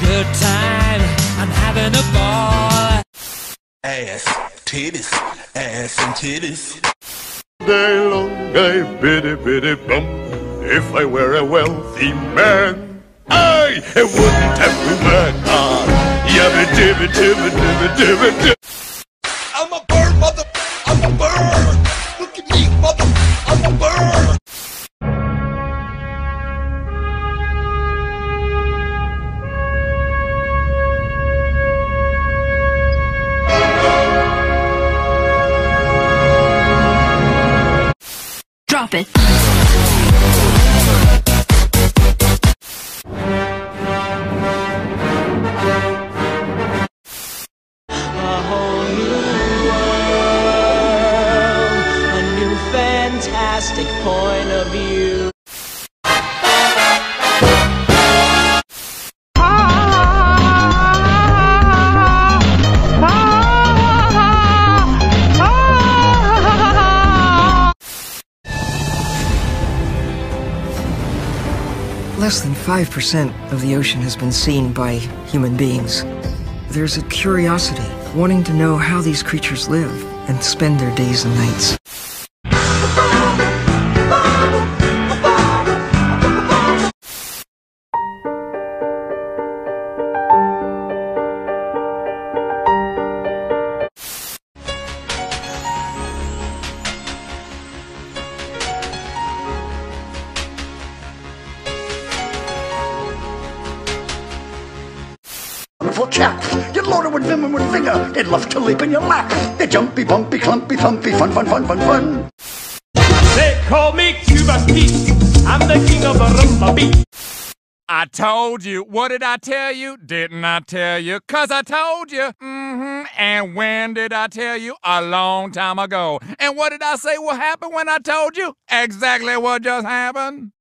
Good time. I'm having a ball. Ass, titties, ass and titties. Day long I biddy biddy bum. If I were a wealthy man, I wouldn't have to work hard. Ah, Yabba dibba dibba dibba dibba dibba. Drop it. Fantastic point of view. Less than 5% of the ocean has been seen by human beings. There's a curiosity, wanting to know how these creatures live and spend their days and nights. Wonderful chap. You're loaded with vim and with vigor. They'd love to leap in your lap. They're jumpy, bumpy, clumpy, thumpy, fun, fun, fun, fun, fun. They call me Cuba's Pete. I'm the king of the rumba beat. I told you. What did I tell you? Didn't I tell you? Cause I told you. Mm-hmm. And when did I tell you? A long time ago. And what did I say will happen when I told you? Exactly what just happened.